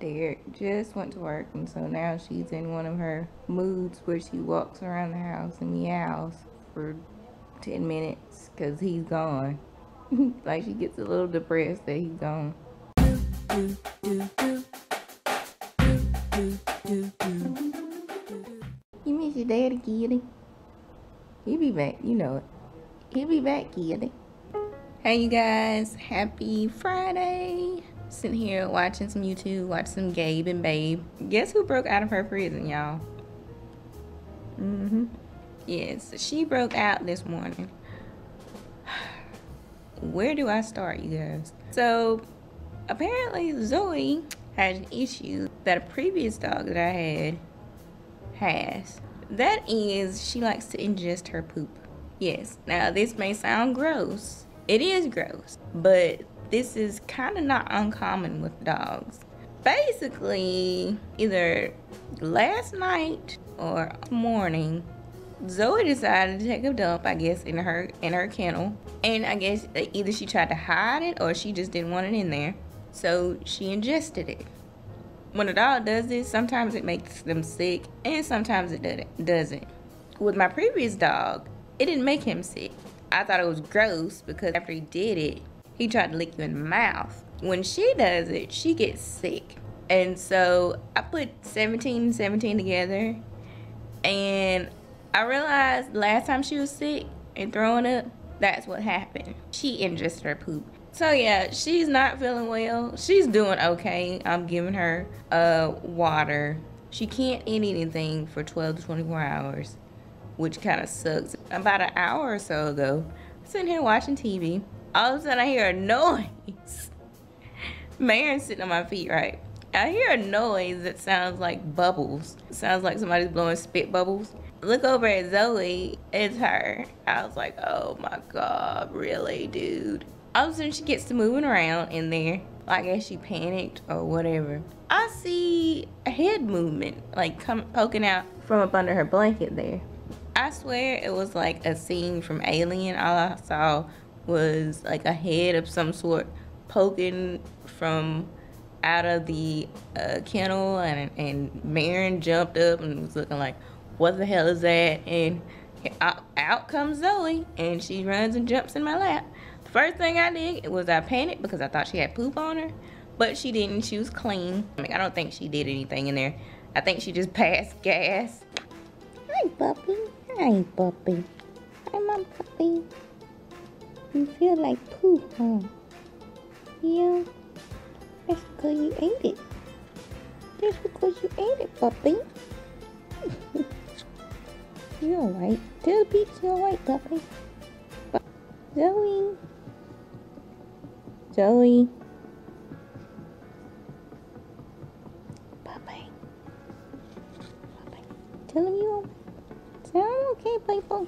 Derrick just went to work, and so now she's in one of her moods where she walks around the house and meows for 10 minutes because he's gone. like she gets a little depressed that he's gone. You miss your daddy, kitty? He'll be back, you know it. He'll be back, kitty. Hey, you guys. Happy Friday. Sitting here watching some YouTube, watching some Gabe and Babe. Guess who broke out of her prison, y'all? Mm-hmm. Yes, she broke out this morning. Where do I start, you guys? So, apparently Zoey had an issue that a previous dog that I had has. That is, she likes to ingest her poop. Yes, now this may sound gross. It is gross, but this is kind of not uncommon with dogs. Basically, either last night or morning, Zoey decided to take a dump, I guess, in her in her kennel. And I guess either she tried to hide it or she just didn't want it in there. So she ingested it. When a dog does this, sometimes it makes them sick and sometimes it doesn't. With my previous dog, it didn't make him sick. I thought it was gross because after he did it, he tried to lick you in the mouth. When she does it, she gets sick. And so I put 17 17 together and I realized last time she was sick and throwing up, that's what happened. She ingested her poop. So yeah, she's not feeling well. She's doing okay. I'm giving her uh water. She can't eat anything for 12 to 24 hours, which kind of sucks. About an hour or so ago, sitting here watching TV. All of a sudden, I hear a noise. Merryn's sitting on my feet, right? I hear a noise that sounds like bubbles. It sounds like somebody's blowing spit bubbles. Look over at Zoey. It's her. I was like, oh my god, really, dude? all of a sudden she gets to moving around in there. Like I guess she panicked or whatever. I see a head movement, like come poking out from up under her blanket there. I swear it was like a scene from Alien. All I saw was like a head of some sort poking from out of the uh, kennel and, and Merryn jumped up and was looking like, what the hell is that? And out, out comes Zoey and she runs and jumps in my lap. The First thing I did was I panicked because I thought she had poop on her, but she didn't. She was clean. I mean, I don't think she did anything in there. I think she just passed gas. Hi, puppy. Hi, puppy. Hi, mom, puppy. You feel like poo, huh? Yeah, that's because you ate it. That's because you ate it, puppy. you're alright. Tell Beats you're alright, puppy. But Zoey. Zoey. Puppy. Puppy. Tell him you're Sound okay, playful?